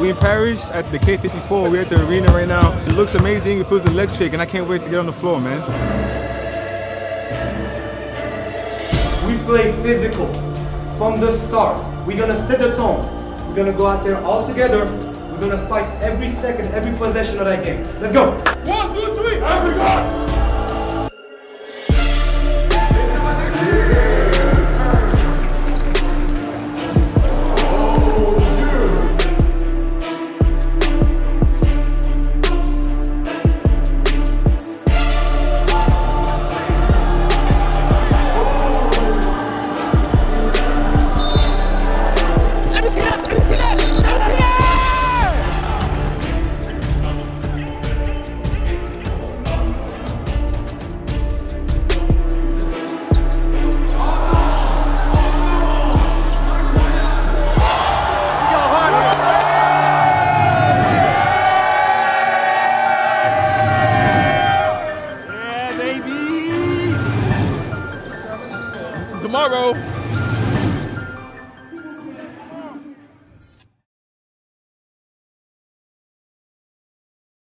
We in Paris at the Quai 54. We're at the arena right now. It looks amazing. It feels electric, and I can't wait to get on the floor, man. We play physical from the start. We're gonna set the tone. We're gonna go out there all together. We're gonna fight every second, every possession of that game. Let's go. One, two, three. Tomorrow